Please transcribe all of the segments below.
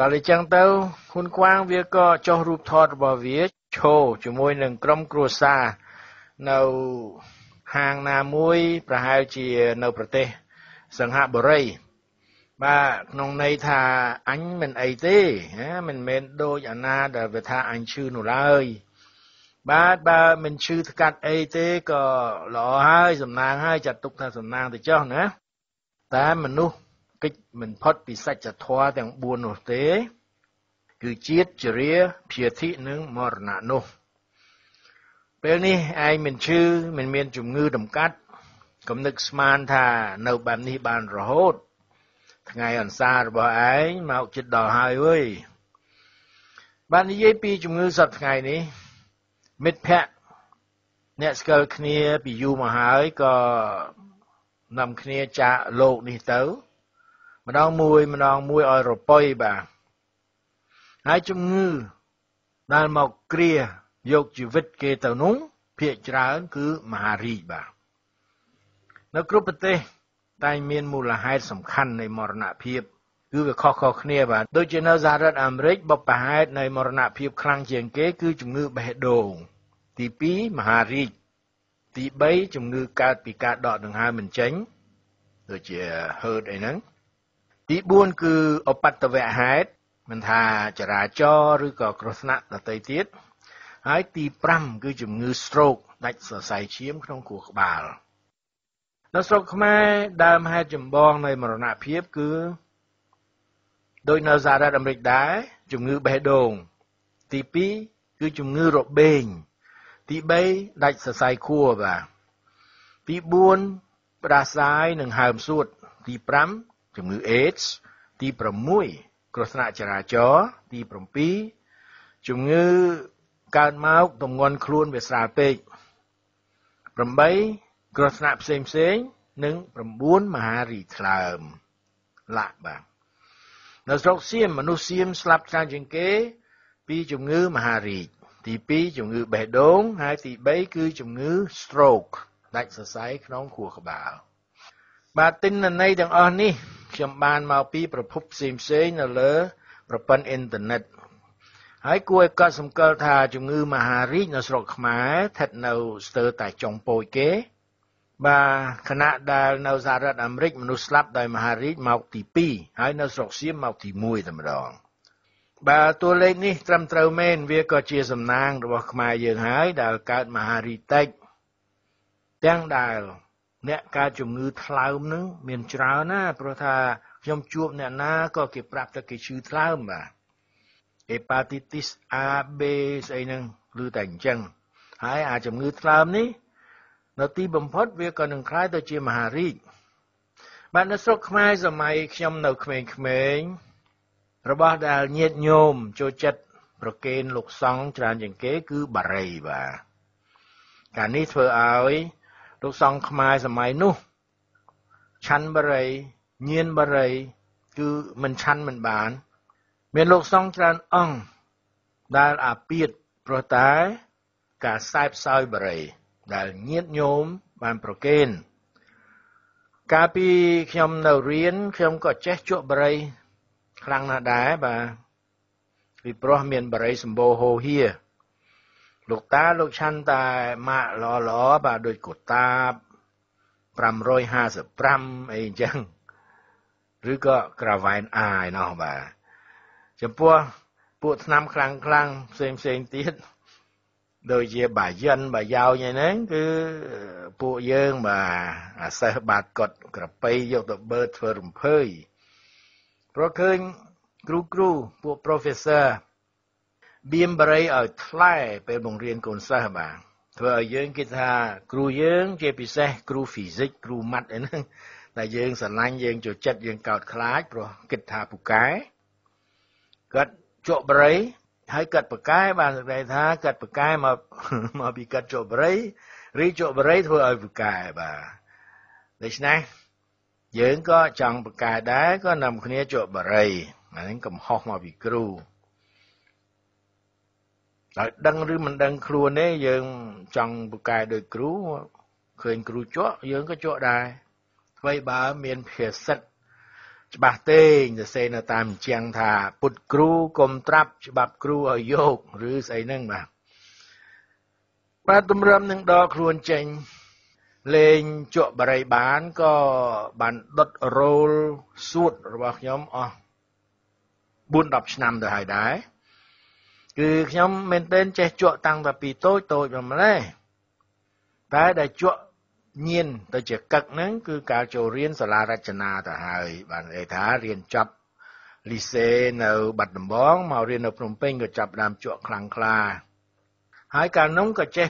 ដល់អញ្ចឹងទៅហ៊ុនខ្វាងវាក៏ចុះរូបថតរបស់វាឈោជាមួយនឹងក្រុមគ្រួសារនៅហាងណាមួយ ប្រហែលជានៅប្រទេសសង្ហបុរីបាទក្នុងន័យថាអញមិនអីទេណាមិនមែនដូចអាណាដែលវាថាអញឈឺនោះឡើយបាទបើមិនឈឺស្កាត់អីទេក៏ល្អហើយសំណាងហើយចាត់ទុកថាសំណាងទៅចុះណាតែមនុស្ស កិច្ចមិនផុតពីសច្ចធម៌ទាំង4នោះទេ គឺជាតិចរិយាភិយធិនិងមរណៈនោះ ពេលនេះឯងមិនឈឺមិនមានជំងឺតម្កាត់គំនឹកស្មានថានៅបែបនេះបានរហូត ថ្ងៃអន្សាររបស់ឯងមកជិតដល់ហើយអើយបាននិយាយពីជំងឺសប្តាហ៍ថ្ងៃនេះ មិត្តភ័ក្តិអ្នកស្គាល់គ្នាពីយូរមកហើយក៏នាំគ្នាចាកលោកនេះទៅ ម្ដងមួយម្ដងមួយឲ្យរប៉ុយបាទហើយជំងឺដែលមកគ្រាយកជីវិតគេទៅនោះភាកច្រើនគឺមហារីកបាទនៅគ្រប់ប្រទេសតែមានមូលហេតុសំខាន់នៃមរណភាពគឺវាខុសៗគ្នាបាទដូចជានៅសហរដ្ឋអាមេរិកបបហេតុនៃមរណភាពខ្លាំងជាងគេ គឺជំងឺបេះដូងទី2មហារីកទី3ជំងឺកើតពីការដកដង្ហើមមិនចេញដូចជា hurt អីហ្នឹង ទី4គឺឧបតវហេតុមិនថាចរាចរណ៍ឬក៏គ្រោះថ្នាក់ដទៃទៀតហើយទី5គឺជំងឺ stroke ដាច់សរសៃឈាមក្នុងខួរក្បាលនៅស្រុកខ្មែរដើមហេតុចម្បងនៃមរណភាពគឺដោយនៅសហរដ្ឋអាមេរិកដែរជំងឺបេះដូង ទី2គឺជំងឺរបេង ទី3ដាច់សរសៃខួរបាទទី4ផ្ដាសាយនិងហើមសួត ទី5 ជំងឺ AIDS ទី6គ្រោះថ្នាក់ចរាចរណ៍ទី7ជំងឺកើតមកទម្ងន់ខ្លួនវាស្រាលពេក8គ្រោះថ្នាក់ផ្សេងផ្សេងនិង9មហារីថ្លើមលាក់បាទនៅស្រុកសៀមមនុស្សសៀមស្លាប់ច្រើនជាងគេ ពីជំងឺមហារីកទី2ជំងឺបេះដូងហើយទី3គឺជំងឺ stroke ដាច់សរសៃក្នុងខួរក្បាលបាទទិន្នន័យទាំងអស់នេះ ខ្ញុំបានមកពីប្រភពផ្សេងផ្សេងនៅលើ ប្រព័ន្ធអ៊ីនធឺណិតហើយគួរឲ្យកត់សម្គាល់ថាជំងឺមហារីកនៅស្រុកខ្មែរស្ថិតនៅស្ទើរតែចុងពោចគេ បាទខណៈដែលនៅសហរដ្ឋអាមេរិកមនុស្សស្លាប់ដោយមហារីកមកទី2ហើយនៅស្រុកសៀមមកទី1តែម្ដងបើតួលេខនេះត្រឹមត្រូវមែនវាក៏ជាសំណាងរបស់ខ្មែរយើងហើយដែលកើតមហារីតិចទាំងដែល អ្នកកើតជំងឺថ្លើមនឹងមានច្រើនណាព្រោះថាខ្ញុំជួបអ្នកណាក៏គេប្រាប់ថាគេឈឺថ្លើមបាទ hepatitis A B ស្អីហ្នឹងឬតែអញ្ចឹងហើយអាជំងឺថ្លើមនេះនៅទីបំផុតវាក៏នឹងคล้ายទៅជាមហារីកបាទនៅស្រុកខ្មែរសម័យខ្ញុំនៅក្មេងៗរបស់ដែលញាតញោមចូលចិត្តប្រគេនលោកសង្ឃច្រើនជាងគេគឺបារីបាទការនេះធ្វើឲ្យ លោកសង្ឃខ្មែរសម័យនោះឆាន់បារីញៀនបារីគឺមិនឆាន់មិនបាន មានលោកសង្ឃច្រើនអង្គដែលអាពាតព្រោះតែការសែបសោយបារីដែលញាតញោមបានប្រគេនកាលពីខ្ញុំនៅរៀនខ្ញុំក៏ចេះជក់បារីខ្លាំងណាស់ដែរបាទពីព្រោះមានបរិយសម្បូរហូហៀ លោកតាលោកឆាន់តែម៉ាក់ល្អល្អបាទដូចកូតាប555អីអញ្ចឹងឬក៏ក្រាវ៉ែនអាយណោះបាទចំពោះពួកឆ្នាំខ្លាំងខ្លាំងផ្សេងផ្សេងទៀតដូចជាបាយិនបាយោញអីហ្នឹងគឺពួកយើងបាទអាសេះបាតកត់ក្របីយកទៅបឺតធ្វើរំភើយព្រោះឃើញគ្រូគ្រូពួក professor បៀមបរិយឲ្យថ្លែពេលបង្រៀនកូនសិស្សបាទធ្វើឲ្យយើងគិតថាគ្រូយើងជាពិសេសគ្រូ physics គ្រូម៉ាត់អីហ្នឹងតែយើងស្រឡាញ់យើងចូលចិត្តយើងកោតខ្លាចព្រោះគិតថាពូកែគាត់ជក់បរិយហើយគាត់ប្រកែបានសេចក្តីថាគាត់ប្រកែមកមកពីគាត់ជក់បរិយរីជក់បរិយធ្វើឲ្យពូកែបាទដូច្នេះយើងក៏ចង់បកកែដែរក៏នាំគ្នាជក់បរិយអានេះកំហុសមកពីគ្រូ ដល់ដឹងឬមិនដឹងខ្លួនទេយើងចង់បកកែដោយគ្រូឃើញគ្រូជក់យើងក៏ជក់ដែរអ្វីបើមានភាសិតច្បាស់ទេងសរសេរនៅតាមជាងថា ពុតគ្រូកុំត្រាប់ច្បាប់គ្រូឲ្យយក ឬស្អីហ្នឹងបាទបាទទម្រាំនឹងដកខ្លួនចេញលេងជក់បរិយបានក៏បានដុតរោលសួតរបស់ខ្ញុំអស់4 10ឆ្នាំទៅហើយដែរ គឺខ្ញុំមែនទែនចេះជក់តាំងតែពីតូចតូចមកម្លេះតែដែលជក់ញៀនទៅជាកឹកហ្នឹងគឺការចូលរៀនសាលារចនាទៅហើយបានន័យថារៀនចប់លីសេនៅបាត់ដំបងមករៀននៅភ្នំពេញក៏ចាប់ដើមជក់ខ្លាំងក្លា ហើយកាលនោះក៏ចេះ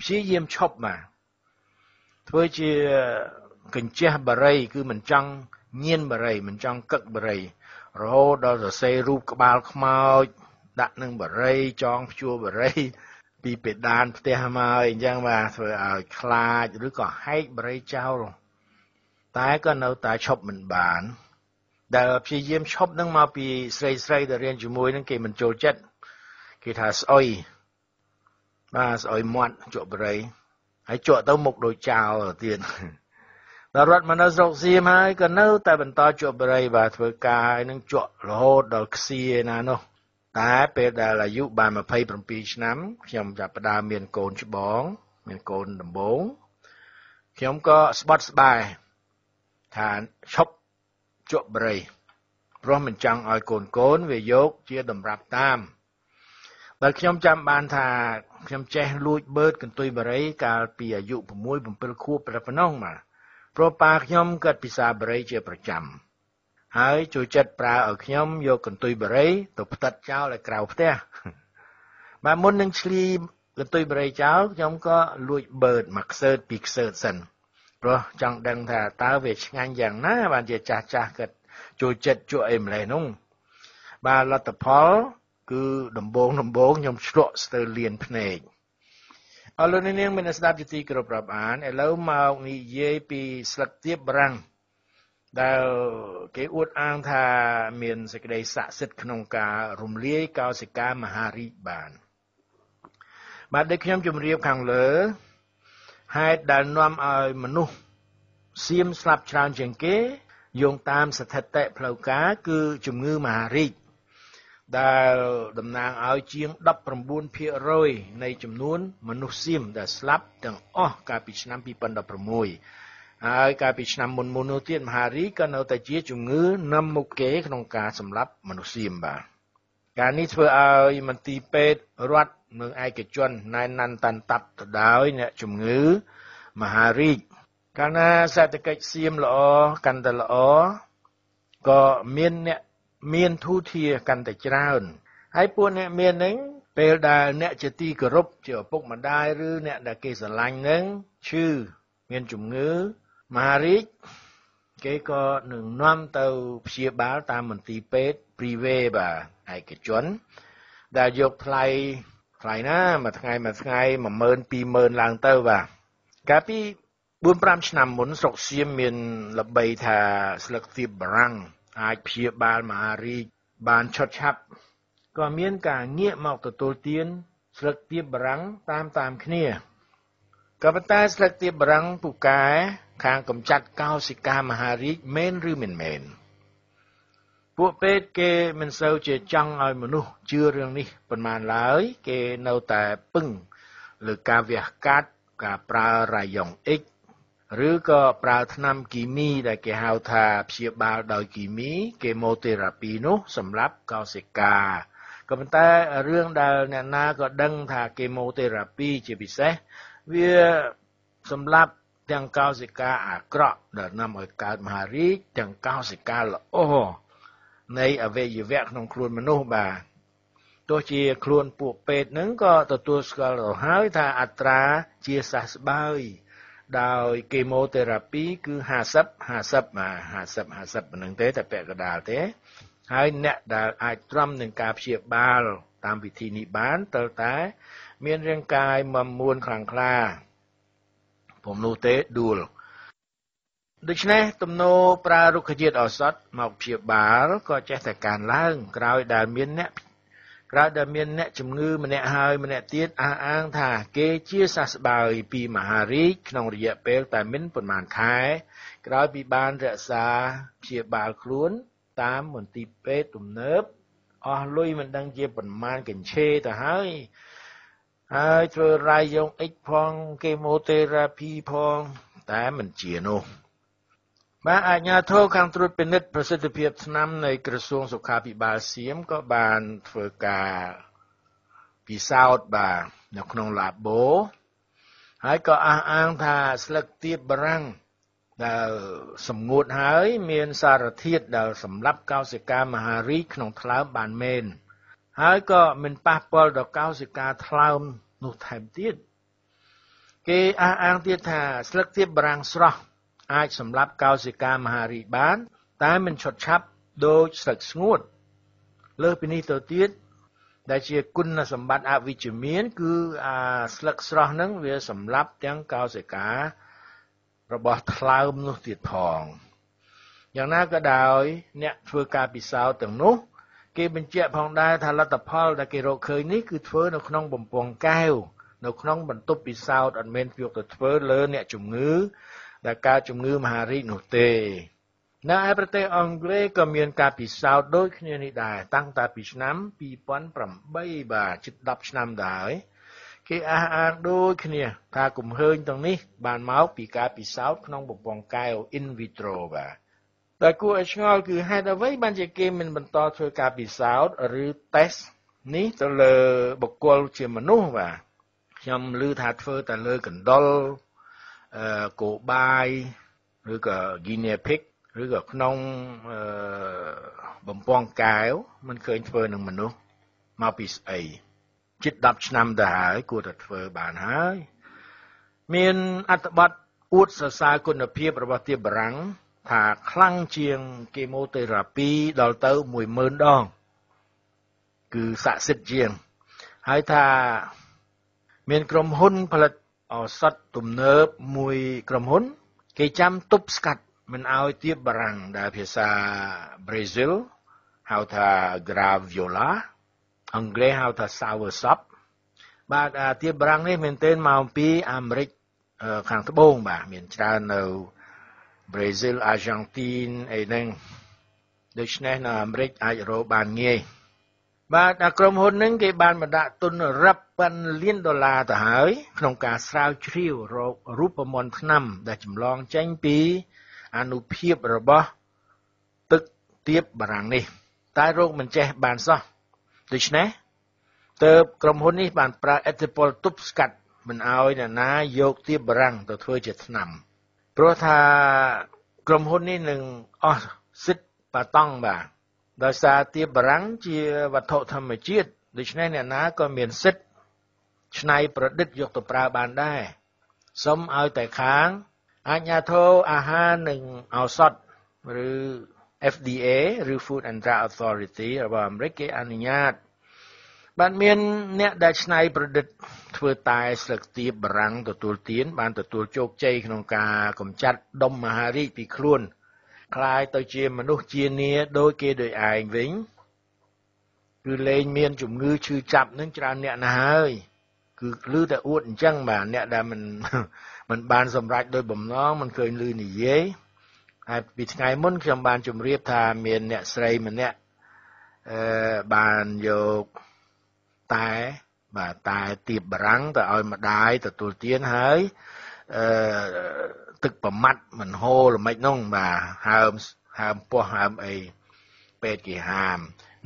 ព្យាយាមឈប់មកធ្វើជាកញ្ជះបរិយគឺមិនចង់ញៀនបរិយមិនចង់កឹកបរិយរហូតដល់សរសេររូបក្បាលខ្មោច ដាក់នឹងបរិយចងព្យួរបរិយពីពេដានផ្ទះមកអីចឹងបាទធ្វើឲ្យខ្លាចឬក៏ហែកបរិយចោលតែក៏នៅតែឈប់មិនបាន ដែលព្យាយាមឈប់នឹងមកពីស្រីស្រីដែលរៀនជាមួយនឹងគេមិនចូលចិត្តគេថាស្អុយបាទស្អុយមាត់ជក់បរិយហើយជក់ទៅមុខដូចចោលទៀតដល់រត់មកនៅស្រុកសៀមហើយក៏នៅតែបន្តជក់បរិយបាទធ្វើការនឹងជក់រហូតដល់ខ្សៀណានោះ តែពេលដែលអាយុបាន27ឆ្នាំខ្ញុំចាប់ផ្ដើមមានកូនច្បង មានកូនដំបូងខ្ញុំក៏ស្បត់ស្បាយថាឈប់ជក់បរិយព្រោះមិនចង់ឲ្យកូនកូនវាយកជាតម្រាប់តាមបើខ្ញុំចាំបានថាខ្ញុំចេះលួចបឺតកន្ទុយបរិយកាលពីអាយុ6 7ខួបប៉ុណ្ណោះមកព្រោះប៉ាខ្ញុំកើតពិសាបរិយជាប្រចាំ ហើយជួយចិត្តប្រើឲ្យខ្ញុំយកកន្ទុយបរិយទៅផ្តិតចោលឲ្យក្រៅផ្ទះបាទមុននឹងឆ្លីកន្ទុយបរិយចោលខ្ញុំក៏លួចបឺតមកខ្សើតពីខ្សើតសិនព្រោះចង់ដឹងថាតើវាឆ្ងាញ់យ៉ាងណា បានជាចាស់ចាស់គាត់ជួយចិត្តជក់អីម្លេះនោះបាទលទ្ធផល គឺដំបងដំបងខ្ញុំឆ្លក់ស្ទើរលៀនភ្នែកអរលោកនាងមានស្ដាប់ជាទីគោរពរាប់អានឥឡូវមកនិយាយពីស្លឹកទៀបបារាំង ដែលគេអួតអាងថាមានសេចក្តីស័ក្តិសិទ្ធិក្នុងការរំលាយកោសិកាមហារីកបាន បាទដូចខ្ញុំជម្រាបខាងលើហេតុដែលនាំឲ្យមនុស្សសៀមស្លាប់ច្រើនជាងគេយោងតាមស្ថិតិផ្លូវការគឺជំងឺមហារីកដែលតំណាងឲ្យជាង19%នៃចំនួនមនុស្សសៀមដែលស្លាប់ទាំងអស់កាលពីឆ្នាំ2016 ហើយកាលពីឆ្នាំមុនមុននោះទៀតមហារីកក៏នៅតែជាជំងឺនាំមុខគេក្នុងការសម្លាប់មនុស្សសៀមបាទការនេះធ្វើឲ្យមន្ទីរពេទ្យរដ្ឋនិងឯកជនណែនណាន់តាន់តាប់ទៅដោយអ្នកជំងឺមហារីកកាលណាសេដ្ឋកិច្ចសៀមល្អកាន់តែល្អក៏មានអ្នកមានធូធាកាន់តែច្រើនហើយពួកអ្នកមាននឹងពេលដែលអ្នកជាទីគោរពជាឪពុកម្ដាយឬអ្នកដែលគេស្រឡាញ់នឹងឈឺមានជំងឺ មហារីកគេក៏នឹងនាំទៅព្យាបាលតាមមន្ទីរពេទ្យ private បាទឯកជន ដែលយកថ្លៃថ្លៃណាមួយថ្ងៃមួយថ្ងៃ10000 20000ឡើងទៅបាទកាលពី4 5ឆ្នាំមុនស្រុកសៀមមានល្បីថាស្លឹកទៀបបារាំងអាចព្យាបាលមហារីកបានឆុតឆាប់ក៏មានការងាកមកទទួលទានស្លឹកទៀបបារាំងតាមតាមគ្នាក៏ប៉ុន្តែស្លឹកទៀបបារាំងពូកែ ខាងកំចាត់កោសិកាមហារីកមែនឬមិនមែនពួកពេទ្យគេមិនសូវជាចង់ឲ្យមនុស្សជឿរឿងនេះប៉ុន្មានឡើយ គេនៅតែពឹងលើការវះកាត់ការប្រើរាយ៉ុង X ឬក៏ប្រើថ្នាំគីមីដែលគេហៅថាព្យាបាលដោយគីមីគេម៉ូទេរ៉ាពីនោះសម្រាប់កោសិកាក៏ប៉ុន្តែរឿងដែលអ្នកណាក៏ដឹងថាគេម៉ូទេរ៉ាពីជាពិសេសវាសម្រាប់ ទាំងកោសិកាអាក្រក់ដែលនាំឲ្យកើតមហារីកទាំងកោសិកាល្អនៃអវយវៈក្នុងខ្លួនមនុស្សបាទទោះជាខ្លួនពួកពេទ្យនឹងក៏ទទួលស្គាល់ទៅហើយថាអត្រាជាសះស្បើយដោយគីម៉ូទេរ៉ាពីគឺ50 50បាទ50 50ប៉ុណ្្នឹងទេតែពាក់កណ្ដាលទេហើយអ្នកដែលអាចទ្រាំនឹងការព្យាបាលតាមវិធីនេះបានតើតែ មានរាងកាយមមួនខ្លាំងក្លា ពុំនោះទេដួលដូច្នេះទំនោរប្រើរុក្ខជាតិឱសថមកព្យាបាលក៏ចេះតែកើនឡើង ក្រោយដែលមានអ្នកក្រោយដែលមានអ្នកជំងឺម្នាក់ហើយម្នាក់ទៀតអះអាងថាគេជាសះស្បើយពីមហារីកក្នុងរយៈពេលតែមិនប៉ុន្មានខែ ក្រោយពីបានរក្សាព្យាបាលខ្លួន តាមមន្ទីរពេទ្យទំនើបអស់លុយមិនដឹងជាប្រមាណកញ្ឆេទៅហើយ ហើយធ្វើរាយយងអិចផងគេម៉ូតេរ៉ាភីផង តែមិនជានោះបាទអាជ្ញាធរខាងត្រួតពិនិត្យប្រសិទ្ធភាពថ្នាំនៃក្រសួងសុខាភិបាលសៀមក៏បានធ្វើការពិសោធន៍បាទនៅក្នុងឡាបូហើយក៏អះអាងថាស្លឹកទៀបបារាំងដែលសម្ងួតហើយ មានសារធាតុដែលសម្រាប់កោសិកាមហារីកក្នុងថ្លើមបានមែន ហើយក៏មិនប៉ះពាល់ដល់កោសិកាថ្លើមនោះថែមទៀតគេអះអាងទៀតថាស្លឹកទៀបបារាំងស្រស់អាចសម្រាប់កោសិកាមហារីកបាន តែមិនឆុតឆាប់ដូចស្លឹកស្ងួត លើសពីនេះទៅទៀតដែលជាគុណសម្បត្តិអវិជ្ជមាន គឺអាស្លឹកស្រស់ហ្នឹងវាសម្រាប់ទាំងកោសិការបស់ថ្លើមនោះទៀតផងយ៉ាងណាក៏ដោយ អ្នកធ្វើការពិសោធន៍ទាំងនោះ គេបញ្ជាក់ផងដែរថាលទ្ធផលដែលគេរកឃើញនេះគឺធ្វើនៅក្នុងបំពង់កែវនៅក្នុងបន្ទប់ពិសោធន៍អត់មែនយកទៅធ្វើលើអ្នកជំងឺដែលកើតជំងឺមហារីកនោះទេនៅឯប្រទេសអង់គ្លេសក៏មានការពិសោធន៍ដូចគ្នានេះដែរតាំងតែពីឆ្នាំ2008បាទជិត10ឆ្នាំដែរគេអះអាងដូចគ្នាថាគំហើញទាំងនេះបានមកពីការពិសោធន៍ក្នុងបំពង់កែវ in vitro បាទ តែគួរឲ្យឆ្ងល់គឺហេតុអ្វីបានជាគេមិនបន្តធ្វើការពិសោធន៍ឬ test នេះទៅលើបុគ្គលជាមនុស្សបាទខ្ញុំឮថាធ្វើតែលើកណ្ដុរអឺគោបាយឬក៏ guinea pig ឬក៏ក្នុងអឺបំពង់កែវមិនឃើញធ្វើនឹងមនុស្សមកពីស្អីជិត10ឆ្នាំទៅហើយគួរតែធ្វើបានហើយ មានអត្ថបទអួតសរសើរគុណភាពរបស់ទៀបបារាំង ថាខ្លាំងជាងគីម៉ូទេរ៉ាពីដល់ទៅ10000ដង គឺស័ក្តិសិទ្ធិជាងហើយថាមានក្រុមហ៊ុនផលិតឱសថទំនើបមួយក្រុមហ៊ុន គេចាំទប់ស្កាត់មិនឲ្យទៀបបារាំងដែលភាសាប្រេស៊ីលហៅថា Graviola អង់គ្លេសហៅថា Soursop បាទទៀបបារាំងនេះមែនទែនមកពីអាមេរិកខាងត្បូងបាទមានច្រើននៅ ប្រេស៊ីលអាហ្សង់ទីនអីហ្នឹងដូច្នេះនៅអាមេរិកអាចរកបានងាយបាទក្រុមហ៊ុនហ្នឹងគេបានបណ្ដាក់ទុនរាប់ពាន់លានដុល្លារទៅហើយ ក្នុងការស្រាវជ្រាវរករូបមន្តថ្នាំ ដែលចម្លងចេញពីអនុភាពរបស់ទឹកទៀបបារាំងនេះ តែរោគមិនចេះបានសោះដូច្នេះទើបក្រុមហ៊ុននេះបានប្រើអធិពលទប់ស្កាត់មិនឲ្យអ្នកណាយកទៀបបារាំងទៅធ្វើជាថ្នាំ ព្រោះថាក្រុមហ៊ុននេះនឹងអស់សិទ្ធិបាតង់បាទដោយសារទៀបបារាំងជាវត្ថុធម្មជាតិដូច្នេះអ្នកណាក៏មានសិទ្ធិច្នៃប្រឌិតយកទៅប្រើបានដែរសូមឲ្យតែខាងអាជ្ញាធរអាហារនិងឱសថឬ FDA ឬ Food and Drug Authority របស់អាមេរិកគេអនុញ្ញាត បានមានអ្នកដែលច្នៃប្រឌិតធ្វើតែស្លឹកទៀបបារាំងទទួលទានបានទទួលជោគជ័យក្នុងការកម្ចាត់ដុំមហារីកពីខ្លួនคล้ายទៅជាមនុស្សជានីដោយគេដោយឯងវិញគឺលែងមានជំងឺឈឺចាប់នឹងច្រើនអ្នកណាស់ហើយគឺឮតែអួតអញ្ចឹងបាទអ្នកដែលមិនមិនបានសម្រេចដោយបំណងមិនឃើញឮនិយាយហើយពីថ្ងៃមុនខ្ញុំបានជម្រាបថាមានអ្នកស្រីម្នាក់អឺបានយក តែបាទតែទៀបបារាំងទៅឲ្យម្ដាយទទួលទានហើយអឺទឹកប្រមាត់មិនហូរល្មិចនោះបាទហើមហើមពោះហើមអីពេទ្យគេហាម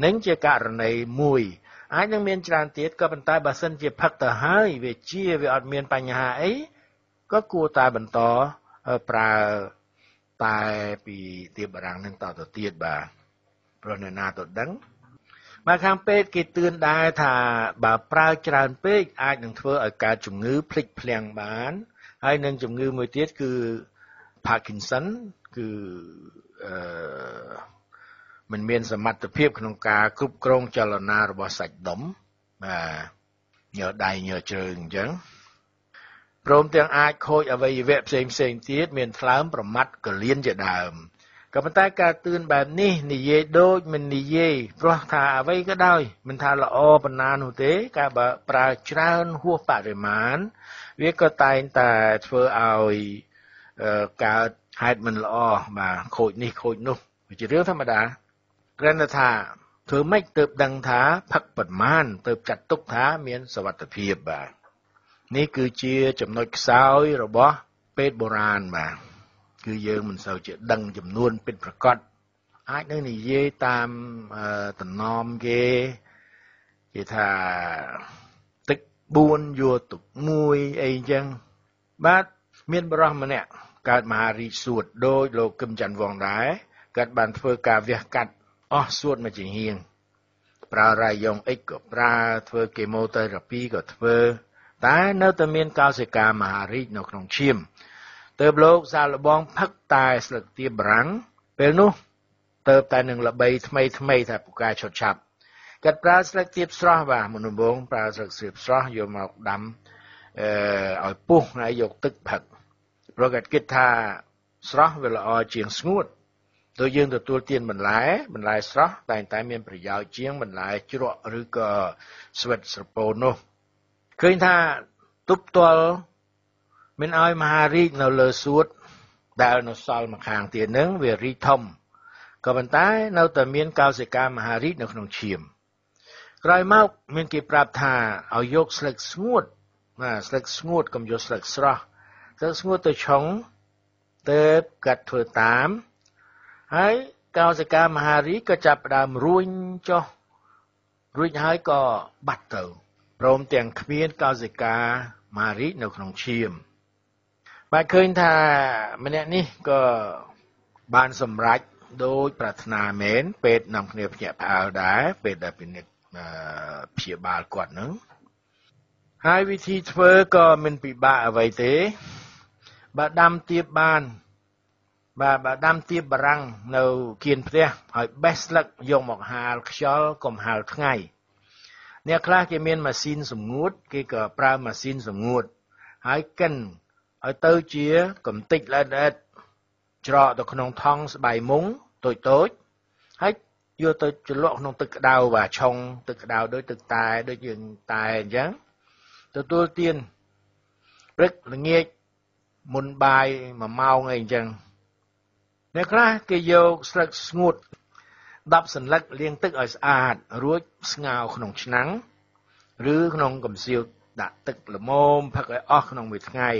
នឹងជាករណីមួយអាចនឹងមានច្រើនទៀតក៏ប៉ុន្តែបើសិនជាផឹកទៅហើយវាជាវាអត់មានបញ្ហាអីក៏គួរតែបន្តប្រើតែពីទៀបបារាំងនឹងតទៅទៀតបាទព្រោះអ្នកណាទៅដឹង មកខាងពេទ្យគេទឿនដែរថាបើប្រើច្រើនពេកអាចនឹងធ្វើឲ្យកើតជំងឺភ្លេចភ្លាំងបាន ហើយនឹងជំងឺមួយទៀតគឺ Parkinson គឺអឺមិនមានសមត្ថភាពក្នុងការគ្រប់គ្រងចលនារបស់សាច់ដុំបាទញើដៃញើជើងអញ្ចឹងព្រមទាំងអាចខូចអវយវៈផ្សេងផ្សេងទៀតមានថ្លើមប្រមាត់កលៀនជាដើម ក៏ប៉ុន្តែការទឿនបែបនេះនិយាយដូចមិននិយាយព្រោះថាអ្វីក៏ដោយមិនថាល្អប៉ុណ្ណានោះទេ ការបើប្រើច្រើនហួសបរិមាណវាក៏តែងតែធ្វើឲ្យកើតហេតុមិនល្អបាទខូចនេះខូចនោះវាជារឿងធម្មតាគ្រាន់តែថាធ្វើម៉េចទើបដឹងថាផឹកប៉ុន្មានទើបចាត់ទុកថាមានសវត្ថភាពបាទនេះគឺជាចំណុចខ្សោយរបស់ពេទ្យបុរាណបាទ គឺយើងមិនសូវជាដឹងចំនួនពិតប្រាកដអាចនឹងនិយាយតាមតំណមគេគេថាទឹក4យកទឹក1អីចឹងបាទមានបរិះម្នាក់កើតមហារីកសួតដោយលោកគឹមច័ន្ទវងដែរគាត់បានធ្វើការវះកាត់អស់សួតមួយជាហៀងប្រើរ៉ាយ៉ុង X ក៏ប្រើធ្វើគីម៉ូថេរ៉ាពីក៏ធ្វើតែនៅតែមានកោសិកាមហារីកនៅក្នុងឈាម ទើបលោកសាលបងផឹកតែស្លឹកទៀបបារាំងពេលនោះទើបតែនឹងល្បីថ្មីថ្មីថាពូកែឈុតឆាប់គាត់ប្រើស្លឹកទៀបស្រស់បាទមុនដំបូងប្រើស្លឹកទៀបស្រស់យកមកដាំអឺឲ្យពុះហើយយកទឹកផឹកព្រោះគាត់គិតថាស្រស់វាល្អជាងស្ងួតដូចយើងទទួលទានបន្លែបន្លែស្រស់តែងតែមានប្រយោជន៍ជាងបន្លែជ្រក់ឬក៏ស្វិតស្រពោននោះឃើញថាទប់ទល់ មានឲ្យមហារីកនៅលើសួតដែលនៅសល់ម្ខាងទៀតនឹងវារីកធំក៏ប៉ុន្តែនៅតែមានកោសិកាមហារីកនៅក្នុងឈាមក្រោយមកមានគេប្រាប់ថាឲ្យយកស្លឹកស្ងួតណាស្លឹកស្ងួតកុំយកស្លឹកស្រស់ស្លឹកស្ងួតទៅឆុងទៅកាត់ធ្វើតាមហើយកោសិកាមហារីក៏ចាប់ផ្ដើមរួញចុះរួចហើយក៏បាត់ទៅព្រមទាំងគ្មានកោសិកាមារីនៅក្នុងឈាម បាទឃើញថាម្នាក់នេះក៏បានសម្រេចដោយប្រាថ្នាមែនពេទ្យនាំគ្នាភ្ញាក់ផ្អើលដែរពេទ្យដែលពិនិត្យព្យាបាលគាត់នឹងហើយវិធីធ្វើក៏មិនពិបាកអ្វីទេ បើដាំទៀបបាន បាទបើដាំទៀបបារាំងនៅគៀនផ្ទះហើយបេះស្លឹកយកមកហាលខ្យល់កុំហាលថ្ងៃអ្នកខ្លះគេមានម៉ាស៊ីនសម្ងួត គេក៏ប្រើម៉ាស៊ីនសម្ងួត ហើយកិន ឲ្យទៅជាកំតិចល្អិតល្អិតច្រកទៅក្នុងថង់ស្បៃមុងតូចតូចហើយយកទៅជ្រលក់ក្នុងទឹកក្តៅបាទឆុងទឹកក្តៅដូចទឹកតែដូចយើងតែអញ្ចឹងទទួលទានព្រឹកល្ងាចមុនបាយ1ម៉ោងអីអញ្ចឹងអ្នកខ្លះគេយកស្លឹកស្ងួត10សន្លឹកលាងទឹកឲ្យស្អាត រួចស្ងោរក្នុងឆ្នាំង ឬក្នុងកំសៀវដាក់ទឹកល្មមផឹកឲ្យអស់ក្នុងមួយថ្ងៃ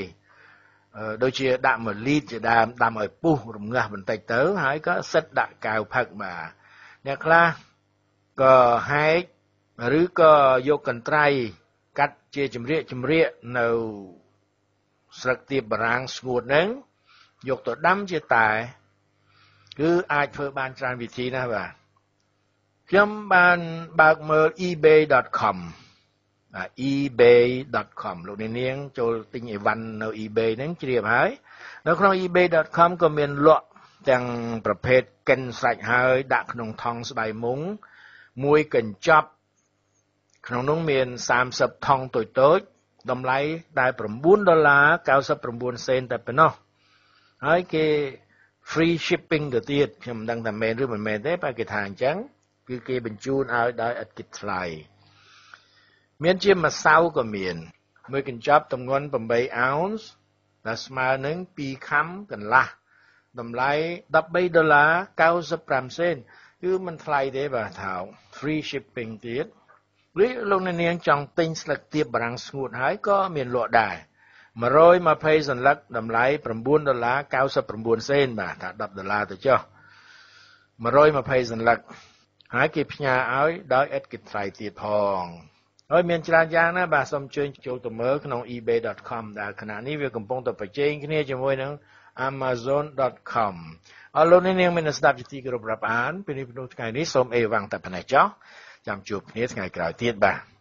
ដូចជាដាក់1លីត្រជាដើមដាំឲ្យពុះរងាស់បន្តិចទៅ ហើយក៏សិតដាក់កៅផឹកបាទអ្នកខ្លះក៏ហែកឬក៏យកកន្ត្រៃកាត់ជាចម្រៀកចម្រៀកនៅស្លឹកទៀបបារាំងស្ងួតហ្នឹងយកទៅដាំជាតែគឺអាចធ្វើបានច្រើនវិធីណាស់បាទខ្ញុំបានបើកមើល ebay.com ebay.com លោកអ្នកនាងចូលទិញអីវ៉ាន់នៅ eBay ហ្នឹងជ្រាបហើយនៅក្នុង ebay.com ក៏មានលក់ទាំងប្រភេទកិនស្រេចហើយ ដាក់ក្នុងថង់ស្បៃមុងមួយកញ្ចប់ក្នុងនោះមាន30ថង់តូចតូចតម្លៃតែ9ដុល្លារ99សេនតែប៉ុណ្ណោះហើយគេ free shipping ទៅទៀតខ្ញុំមិនដឹងថាមែនឬមិនមែនទេបើគេថាអញ្ចឹងគឺគេបញ្ជូនឲ្យដោយឥតគិតថ្លៃ មានជាម្សៅក៏មាន មួយកញ្ចប់ទម្ងន់8អោនសដែលស្មើនឹង2ខាំកន្លះតម្លៃ13ដុល្លារ95សេនគឺមិនថ្លៃទេបាទថោ free shipping ទៀតឬលោកអ្នកនាងចង់ទិញស្លឹកទៀបបារាំងស្ងួតហើយក៏មានលក់ដែរ120សន្លឹកតម្លៃ9ដុល្លារ99សេនបាទថា10ដុល្លារទៅចុះ120សន្លឹកហើយគេផ្ញើឲ្យដោយឥតគិតថ្លៃទៀតផង ហើយមានច្រើនយ៉ាងណាបាទសូមអញ្ជើញចូលទៅមើលក្នុង ebay.com ដែលខណៈនេះវាកំពុងតែប្រជែងគ្នាជាមួយនឹង amazon.com អរលោកអ្នកនាងមានស្ដាប់ជាទីគោរពរាប់អានពេលនេះក្នុងថ្ងៃនេះសូមអេវ៉ាំងតែប៉ុណ្ណេះចុះចាំជួបគ្នាថ្ងៃក្រោយទៀតបាទ